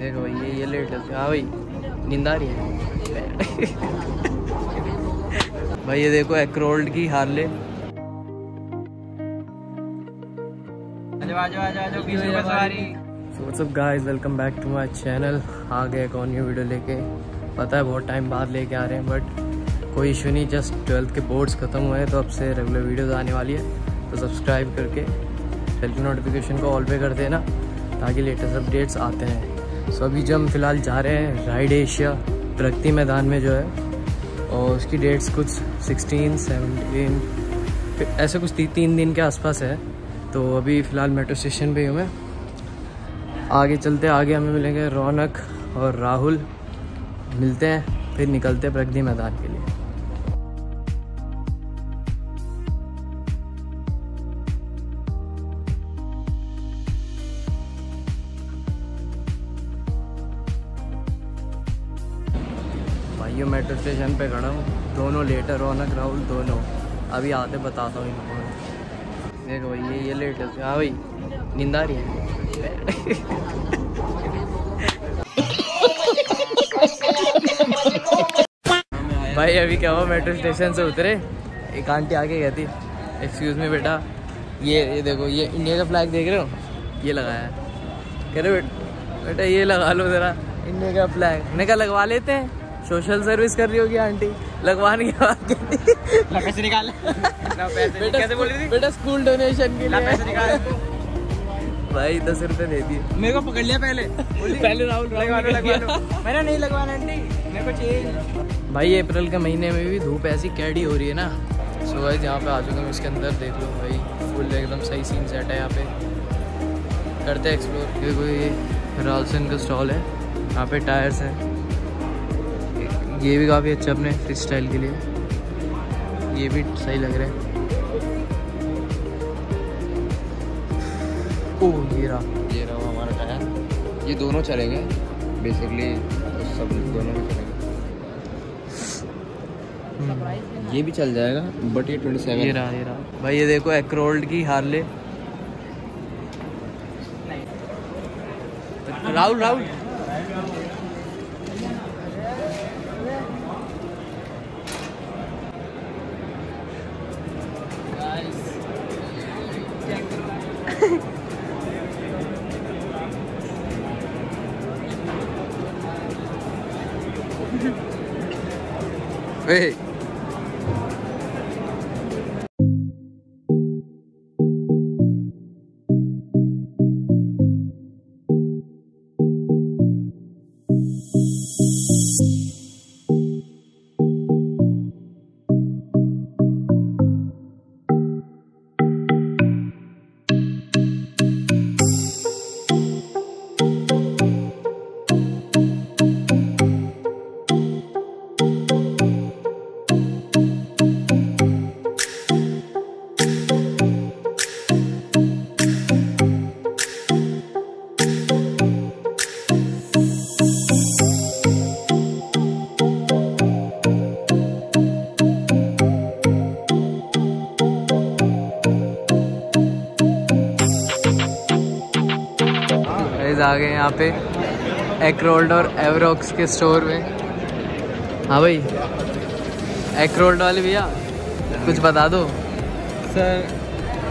देखो भाई ये ये लेट है। हाँ भाई नींद आ रही है। भाई ये देखो एक्रोल्ड की Harley what's guys welcome back to my channel आ गए एक और न्यू वीडियो लेके। पता है बहुत टाइम बाद लेके आ रहे हैं बट कोई इशू नहीं जस्ट ट्वेल्थ के बोर्ड्स ख़त्म हुए हैं तो अब से रेगुलर वीडियोस आने वाली है। तो सब्सक्राइब करके बेल की नोटिफिकेशन को ऑल पे कर देना ताकि लेटेस्ट अपडेट्स आते हैं। सो अभी जो हम फ़िलहाल जा रहे हैं राइड एशिया प्रगति मैदान में जो है और उसकी डेट्स कुछ सिक्सटीन सेवनटीन ऐसे कुछ ती, तीन दिन के आसपास है तो अभी फ़िलहाल मेट्रो स्टेशन पे ही हूँ मैं। आगे चलते आगे हमें मिलेंगे रौनक और राहुल। मिलते हैं फिर निकलते हैं प्रगति मैदान के लिए। भाइयों मेट्रो स्टेशन पे खड़ा हूँ। दोनों लेटर रौनक राहुल दोनों। अभी आते बताता हूँ इनको। देखो भाई, ये ये लेट है भाई, नींद आ रही है। भाई, अभी क्या हुआ? मेट्रो स्टेशन से उतरे। एक आंटी आके कहती एक्सक्यूज मी बेटा। ये ये देखो, ये इंडिया का फ्लैग देख रहे हो? ये लगाया है। कह रहे, बेटा ये लगा लो ज़रा। इंडिया का फ्लैग मैंने कहा, लगवा लेते हैं। सोशल सर्विस कर रही होगी आंटी। लगवाने के बाद पैसे निकाल। बेटा कैसे बोल रही थी? बेटा स्कूल डोनेशन के लिए। पैसे निकाल। भाई दस रुपए दे दिए। मेरे को पकड़ लिया पहले। पहले राहुल लगवा लो लगवा लो मैंने नहीं लगवाना आंटी। मेरे को चाहिए। भाई अप्रैल के महीने में भी धूप ऐसी कैडी हो रही है ना। सो गाइस यहाँ पे आ चुका हूँ इसके अंदर देख लो भाई। फुल एकदम सही सीन सेट है यहाँ पे। करते हैं एक्सप्लोर ये कोई रालसन का स्टॉल है। यहाँ पे टायर्स हैं। ये भी काफ़ी अच्छा अपने फ्री स्टाइल के लिए। ये भी सही लग रहा है। ओह ये रहा। ये रहा हमारा टायर। ये दोनों चलेंगे। बेसिकली तो सब दोनों भी चलेंगे। ये भी चल जाएगा बट ये ट्वेंटी सेवन ये रहा ये रहा। भाई ये देखो एक्रोल्ड की Harley Rahul Rahul. Ei. Guys आ गए यहाँ पे एक्रोल्ड और एवरॉक्स के स्टोर में। हाँ भाई एक्रोल्ड वाले भैया कुछ बता दो। Sir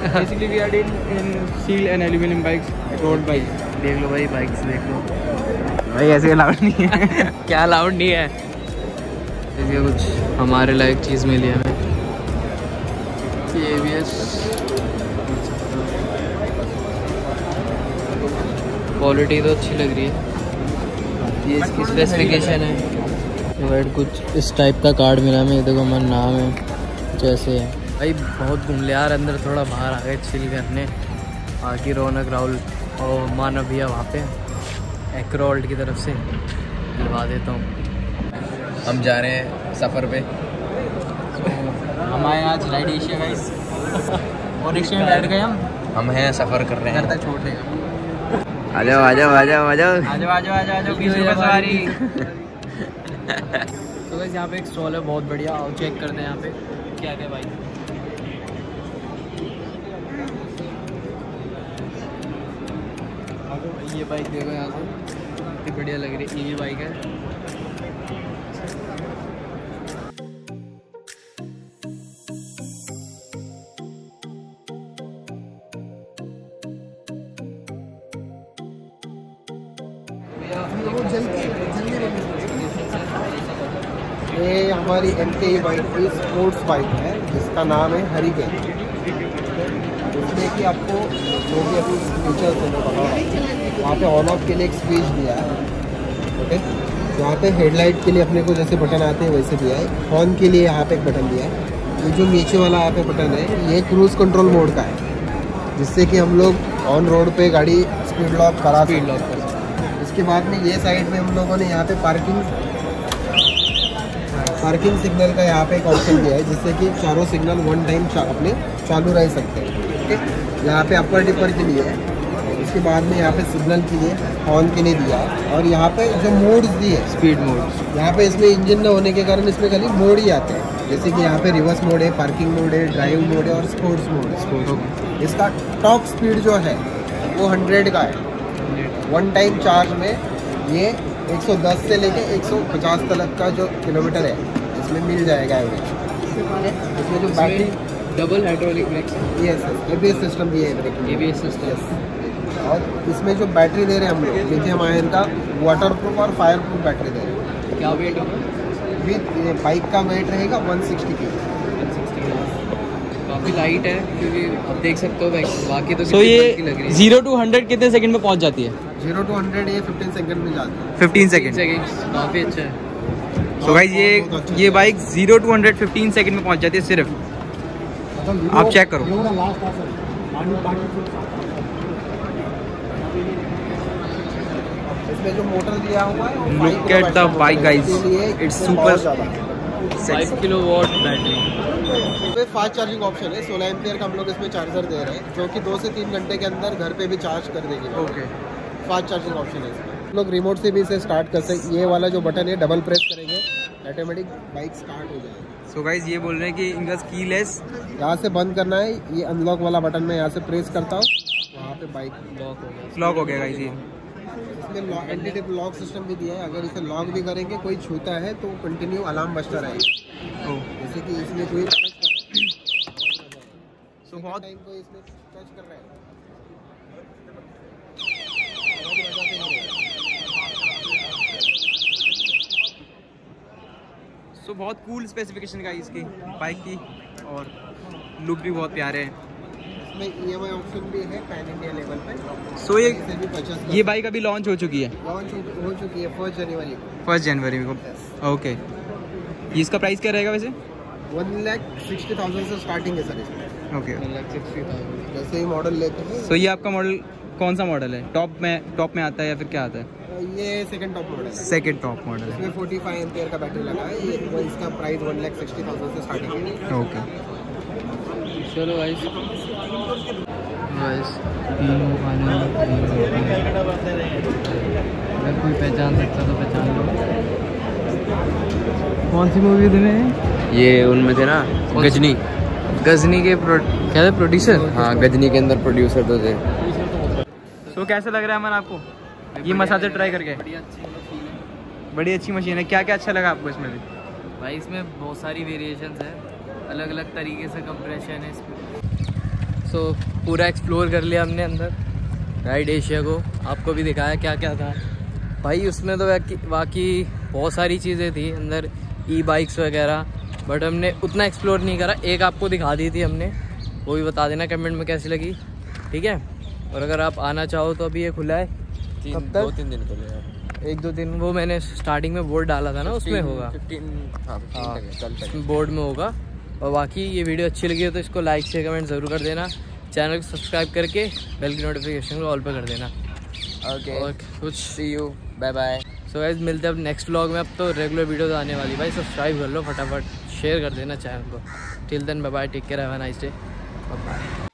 basically we are in in steel and aluminium bikes road bike देख लो भाई बाइक्स देख लो। भाई ऐसे अलाउड नहीं है? क्या अलाउड नहीं है? इसके कुछ हमारे लायक चीज़ मिली हमें। ये भी है। क्वालिटी तो अच्छी लग रही है। ये इसकी स्पेसिफिकेशन है। वाइट कुछ इस टाइप का कार्ड मिला हमें देखो हमारा नाम है जैसे। है भाई बहुत घूम लिया यार अंदर थोड़ा बाहर आ गए चिल करने। आगे रौनक राहुल और मानव भैया वहाँ पे। एक्रोल्ड की तरफ़ से दिलवा देता हूँ। हम जा रहे हैं सफ़र पे। हम आए आज राइड एशिया गाइस और रिक्शे में बैठ गए हम। हम हैं सफ़र कर रहे घर हैं तक छोड़ देगा। आ जाओ आ जाओ आ जाओ आ जाओ तो वैसे यहाँ पे एक स्टॉल है बहुत बढ़िया। और चेक करते हैं यहाँ पे। क्या क्या भाई? ये बाइक देखो यहाँ से। कितनी बढ़िया लग रही है। ये बाइक है। ये हमारी एम के बाइक की स्पोर्ट्स बाइक है, जिसका नाम है हरी हरिकेन इसमें कि आपको जो भी अभी फीचर्स है वहाँ पे ऑन ऑफ़ के लिए एक स्विच दिया है ओके यहाँ पे हेडलाइट के लिए अपने को जैसे बटन आते हैं, वैसे दिया है। हॉर्न के लिए यहाँ पे एक बटन दिया है। ये जो नीचे वाला यहाँ पे बटन है, ये क्रूज कंट्रोल मोड का है, जिससे कि हम लोग ऑन रोड पे गाड़ी स्पीड लॉक करा स्पीड लॉक उसके बाद में ये साइड में हम लोगों ने यहाँ पे पार्किंग पार्किंग सिग्नल का यहाँ पे एक ऑप्शन दिया है जिससे कि चारों सिग्नल वन टाइम चा, अपने चालू रह सकते हैं ठीक है? यहाँ पे अपर डिपर के लिए है उसके बाद में यहाँ पे सिग्नल के लिए हॉर्न के लिए दिया है और यहाँ पे जो मोड्स दिए स्पीड मोड यहाँ पे इसमें इंजन न होने के कारण इसमें खाली मोड ही आते हैं जैसे कि यहाँ पे रिवर्स मोड है पार्किंग मोड है ड्राइव मोड है और स्पोर्ट्स मोड है। स्पोर्ट इसका टॉप स्पीड जो है वो हंड्रेड का है। वन टाइम चार्ज में ये 110 से लेके 150 तक का जो किलोमीटर है इसमें मिल जाएगा एवरेज इसमें जो बैटरी डबल हाइड्रोलिक ब्रेक्स ये ए बी एस सिस्टम भी है braking A B S system और इसमें जो बैटरी दे रहे हैं हम लोग लिथियम आयन का वाटर प्रूफ और फायर प्रूफ बैटरी दे रहे हैं। क्या वेट होगा? विथ बाइक का वेट रहेगा 160 की काफ़ी लाइट है क्योंकि आप देख सकते हो बाकी तो सो कितनी ये bulky लग रही है। ज़ीरो टू हंड्रेड कितने सेकंड में पहुँच जाती है? ज़ीरो टू हंड्रेड ये फिफ्टीन सेकंड में जाता है। फिफ्टीन सेकंड काफ़ी अच्छा है। सो गाइज़ ये अच्छा ये bike zero to hundred fifteen second में पहुँच जाती है सिर्फ़। आप चेक करो। इसमें जो मोटर दिया हुआ है वो Look 5 at the kilo bike, watt guys. के लिए It's इसमें super बहुत ज़्यादा। है। फाइव किलो वॉट बैटरी पे फास्ट चार्जिंग ऑप्शन है। सोलह एम्पियर का हम लोग इसमें चार्जर दे रहे हैं जो कि दो से तीन घंटे के अंदर घर पे भी चार्ज कर देगी। ओके फास्ट चार्जिंग ऑप्शन है इसमें। लोग रिमोट से भी इसे स्टार्ट कर सकते ये वाला जो बटन है डबल प्रेस करेंगे ऑटोमेटिक बाइक स्टार्ट हो जाएगी। सो गाइज़ ये बोल रहे हैं कि इनका कीलेस यहाँ से बंद करना है। ये अनलॉक वाला बटन मैं यहाँ से प्रेस करता हूँ। वहाँ पे बाइक लॉक हो गया। लॉक हो गया गाइज़ ये। इसमें एंटी लॉक सिस्टम भी दिया है। अगर इसे लॉक भी करेंगे कोई छूता है तो कंटिन्यू अलार्म बजता रहेगा। ओ जैसे कि इसमें कोई सो बहुत टाइम को इसमें टच कर रहा है। बहुत कूल स्पेसिफिकेशन का इसकी बाइक की और लुक भी बहुत प्यारे हैं। इसमें ई एम आई ऑप्शन भी है पैन इंडिया लेवल पे। सो so, ये ये बाइक अभी लॉन्च हो चुकी है। लॉन्च हो चुकी है फ़र्स्ट जनवरी फ़र्स्ट जनवरी को ओके इसका प्राइस क्या रहेगा वैसे? वन लैख सिक्सटी थाउज़ेंड से स्टार्टिंग है सर इसमें। ओके सिक्सटी थाउज़ेंड जैसे ही मॉडल लेते हैं। सो ये आपका मॉडल कौन सा मॉडल है? टॉप में टॉप में आता है या फिर क्या आता है? ये सेकंड टॉप मॉडल है। सेकंड टॉप मॉडल है। इसमें फोर्टी फाइव एम्पियर का बैटरी लगा है। ये इसका price one lakh sixty thousand से स्टार्टिंग है। ओके चलो गाइस गाइस तीनों खाने अगर कोई पहचान सकता तो पहचान लो। कौन सी मूवी थी में ये उनमें थे ना गजनी। गजनी के प्रो, क्या था प्रोड्यूसर हाँ गजनी के अंदर प्रोड्यूसर तो थे। सो कैसा लग रहा है अमन आपको? ये मसाजर ट्राई करके। बढ़िया अच्छी मतलब है। बड़ी अच्छी मशीन है। क्या क्या अच्छा लगा आपको इसमें भी? भाई इसमें बहुत सारी वेरिएशन है। अलग अलग तरीके से कंप्रेशन है इसमें। सो पूरा एक्सप्लोर कर लिया हमने अंदर। राइड एशिया को। आपको भी दिखाया क्या क्या था। भाई उसमें तो वाकई बहुत सारी चीज़ें थी। अंदर ई बाइक्स वगैरह। बट हमने उतना एक्सप्लोर नहीं करा। एक आपको दिखा दी थी हमने। वो भी बता देना कमेंट में कैसी लगी। ठीक है? और अगर आप आना चाहो तो अभी ये खुला है। तीन कब दो तीन दिन को ले एक दो दिन वो मैंने स्टार्टिंग में बोर्ड डाला था ना उसमें होगा। फिफ्टीन हाँ हाँ, है, बोर्ड में होगा। और बाकी ये वीडियो अच्छी लगी हो तो इसको लाइक शेयर कमेंट ज़रूर कर देना। चैनल को सब्सक्राइब करके बेल की नोटिफिकेशन को ऑल पे कर देना। ओके और कुछ see you bye bye so guys मिलते हैं अब नेक्स्ट व्लॉग में। अब तो रेगुलर वीडियोस आने वाली भाई सब्सक्राइब कर लो फटाफट। शेयर कर देना चैनल को। Till then bye bye take care have a nice day bye